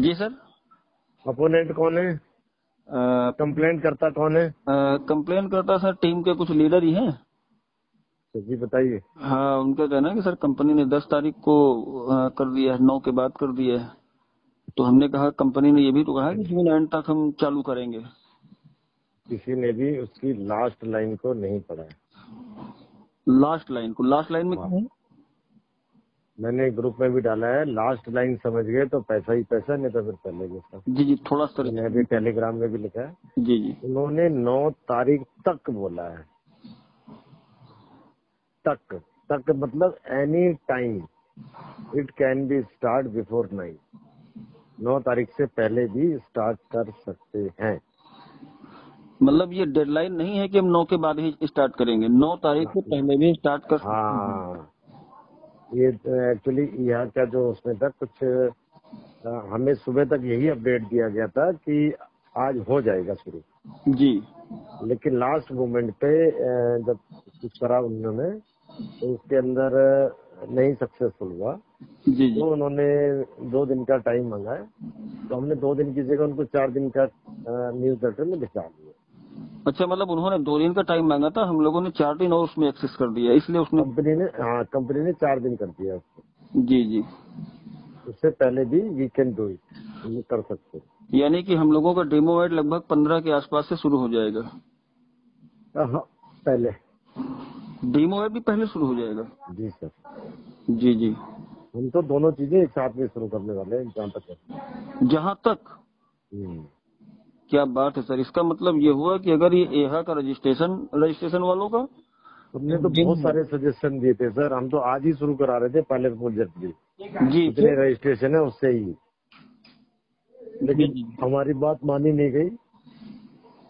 Sir. Opponent कौन है? Complaint करता कौन है? कंप्लेन करता सर टीम के कुछ लीडर ही हैं। जी बताइए। हाँ उनका कहना है कि सर कंपनी ने दस तारीख को अ, कर दिया है नौ के बाद कर दिया है। तो हमने कहा कंपनी ने ये भी तो कहा कि जून एंड तक हम चालू करेंगे। किसी ने भी उसकी लास्ट लाइन को नहीं पढ़ा है। लास्ट लाइन को लास्ट लाइन में क्या है मैंने ग्रुप में भी डाला है लास्ट लाइन समझ गए तो पैसा ही पैसा नहीं तो फिर पहले जैसा जी जी थोड़ा सा मैंने अभी टेलीग्राम में भी लिखा है। जी जी। उन्होंने नौ तारीख तक बोला है। तक तक मतलब any time it can be start before nine नौ तारीख से पहले भी स्टार्ट कर सकते हैं। मतलब ये डेडलाइन नहीं है कि हम नौ के बाद ही स्टार्ट करेंगे। नौ तारीख से पहले भी स्टार्ट कर हैं। ये एक्चुअली यहाँ का जो उसमें था कुछ हमें सुबह तक यही अपडेट दिया गया था कि आज हो जाएगा शुरू। जी। लेकिन लास्ट मोमेंट पे जब कुछ करा उन्होंने तो उसके अंदर नहीं सक्सेसफुल हुआ। जी जी। तो उन्होंने दो दिन का टाइम मांगा है। तो हमने दो दिन की जगह उनको चार दिन का न्यूज़ लेटर में भिजवा दिया। अच्छा मतलब उन्होंने दो दिन का टाइम मांगा था हम लोगों ने चार दिन और उसमें एक्सेस कर दिया इसलिए उसने कंपनी ने हाँ कंपनी ने चार दिन कर दिया उसको। जी जी। उससे पहले भी वी कैन डू इट कर सकते यानी कि हम लोगों का डेमो एड लगभग पंद्रह के आसपास से शुरू हो जाएगा। हाँ पहले। डेमो एड भी पहले शुरू हो जाएगा। जी सर। जी जी। हम तो दोनों चीज़ें एक साथ में शुरू करने वाले हैं जहाँ तक जहाँ तक? हम्म। क्या बात है सर? इसका मतलब ये हुआ कि अगर ये एहा का रजिस्ट्रेशन रजिस्ट्रेशन वालों का? तुमने तो बहुत सारे सजेशन दिए थे सर। हम तो आज ही शुरू करा रहे थे पायलट प्रोजेक्ट भी जी। जितने रजिस्ट्रेशन है उससे ही। लेकिन हमारी बात मानी नहीं गई।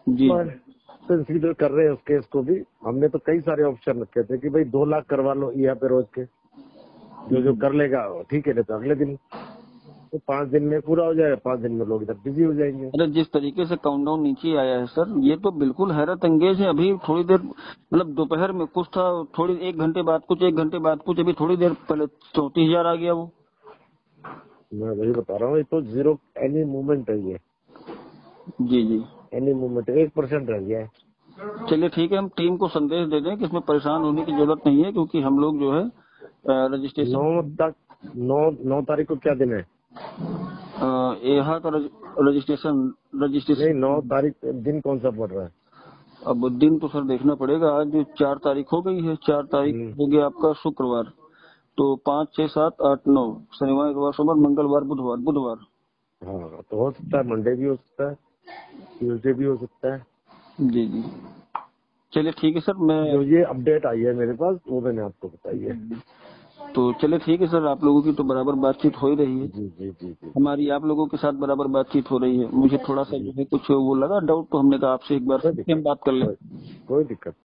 जी। कंसिडर कर रहे हैं उस केस को भी। हमने तो कई सारे ऑप्शन रखे थे कि भाई दो लाख करवा लो यहाँ पे रोज के। जो जो कर लेगा ठीक है नहीं तो अगले दिन। तो पाँच दिन में पूरा हो जाएगा पाँच दिन में लोग इधर बिज़ी हो जाएँगे। अरे जिस तरीके से काउंटडाउन नीचे आया है सर ये तो बिल्कुल हैरत अंगेज है। अभी थोड़ी देर मतलब दोपहर में कुछ था थोड़ी एक घंटे बाद कुछ एक घंटे बाद कुछ अभी थोड़ी देर पहले चौंतीस हज़ार आ गया वो। मैं वही बता रहा हूँ ये तो ज़ीरो एनी मूवमेंट है ये। जी जी। एनी मूवमेंट एक परसेंट रह गया है। चलिए ठीक है हम टीम को संदेश दे दें कि इसमें परेशान होने की ज़रूरत नहीं है क्योंकि हम लोग जो है रजिस्ट्रेशन नौ तक नौ नौ तारीख को क्या दिन है? एहा का रजिस्ट्रेशन रजिस्ट्रेशन। नहीं नौ तारीख दिन कौन सा पड़ रहा है? अब दिन तो सर देखना पड़ेगा आज चार तारीख हो गई है चार तारीख हम्म। हो गया आपका शुक्रवार। तो पाँच छह सात आठ नौ शनिवार इतवार सोमवार मंगलवार बुधवार बुधवार। हाँ तो हो सकता है मंडे भी हो सकता है ट्यूजडे भी हो सकता है। जी जी। चलिए ठीक है सर मैं ये अपडेट आई है मेरे पास वो मैंने आपको बताई है। तो चले ठीक है सर आप लोगों की तो बराबर बातचीत हो ही रही है। जी जी जी जी। हमारी आप लोगों के साथ बराबर बातचीत हो रही है। मुझे थोड़ा सा जो। है कुछ वो लगा डाउट तो हमने कहा आपसे एक बार हम बात कर ले। कोई दिक्कत